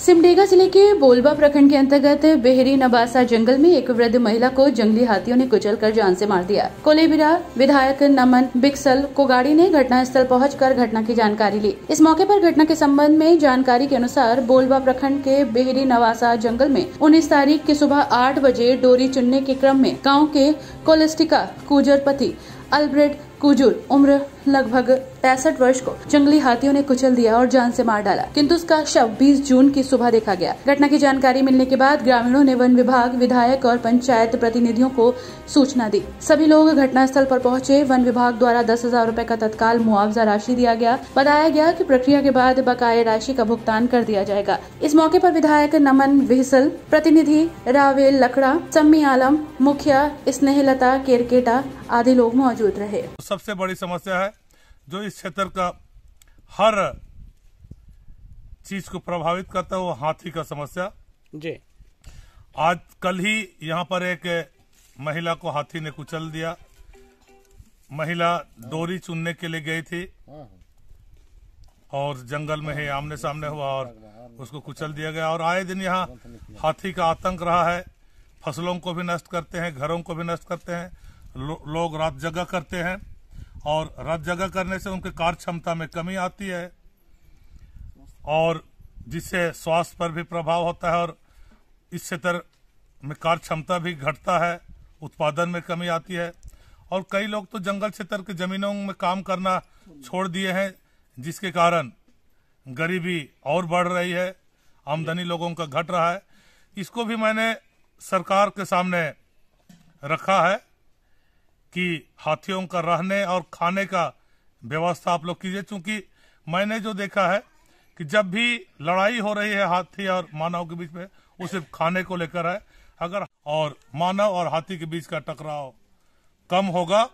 सिमडेगा ज़िले के बोलबा प्रखंड के अंतर्गत बेहरी नबासा जंगल में एक वृद्ध महिला को जंगली हाथियों ने कुचलकर जान से मार दिया। कोलेबिरा विधायक नमन बिक्सल कोगाड़ी ने घटना घटनास्थल पहुंचकर घटना की जानकारी ली। इस मौके पर घटना के संबंध में जानकारी के अनुसार बोलबा प्रखंड के बेहरी नवासा जंगल में उन्नीस तारीख की सुबह आठ बजे डोरी चुनने के क्रम में गाँव के कोलेस्टिका कुजरपति अल्ब्रेड कुजूर, उम्र लगभग पैंसठ वर्ष को। जंगली हाथियों ने कुचल दिया और जान से मार डाला। किंतु उसका शव 20 जून की सुबह देखा गया। घटना की जानकारी मिलने के बाद ग्रामीणों ने वन विभाग, विधायक और पंचायत प्रतिनिधियों को सूचना दी। सभी लोग घटनास्थल पर पहुँचे। वन विभाग द्वारा दस हज़ार रूपए का तत्काल मुआवजा राशि दिया गया। बताया गया की प्रक्रिया के बाद बकाया राशि का भुगतान कर दिया जाएगा। इस मौके आरोप विधायक नमन विहसल, प्रतिनिधि रावेल लकड़ा, सम्मी आलम, मुखिया स्नेहलता केरकेटा आदि लोग मौजूद रहे। सबसे बड़ी समस्या है जो इस क्षेत्र का हर चीज़ को प्रभावित करता है वो हाथी का समस्या। जी। आज कल ही यहाँ पर एक महिला को हाथी ने कुचल दिया। महिला डोरी चुनने के लिए गई थी। और जंगल में ही आमने सामने हुआ और उसको कुचल दिया गया। और आए दिन यहाँ हाथी का आतंक रहा है। फ़सलों को भी नष्ट करते हैं घरों को भी नष्ट करते हैं। लो, लोग रात जगह करते हैं। और रात जगह करने से उनके कार्य क्षमता में कमी आती है और जिससे स्वास्थ्य पर भी प्रभाव होता है और इस क्षेत्र में कार्य क्षमता भी घटता है, उत्पादन में कमी आती है। और कई लोग तो जंगल क्षेत्र के जमीनों में काम करना छोड़ दिए हैं, जिसके कारण गरीबी और बढ़ रही है, आमदनी लोगों का घट रहा है। इसको भी मैंने सरकार के सामने रखा है। कि हाथियों का रहने और खाने का व्यवस्था आप लोग कीजिए। क्योंकि मैंने जो देखा है कि जब भी लड़ाई हो रही है हाथी और मानव के बीच में, वो सिर्फ़ खाने को लेकर है अगर और मानव और हाथी के बीच का टकराव कम होगा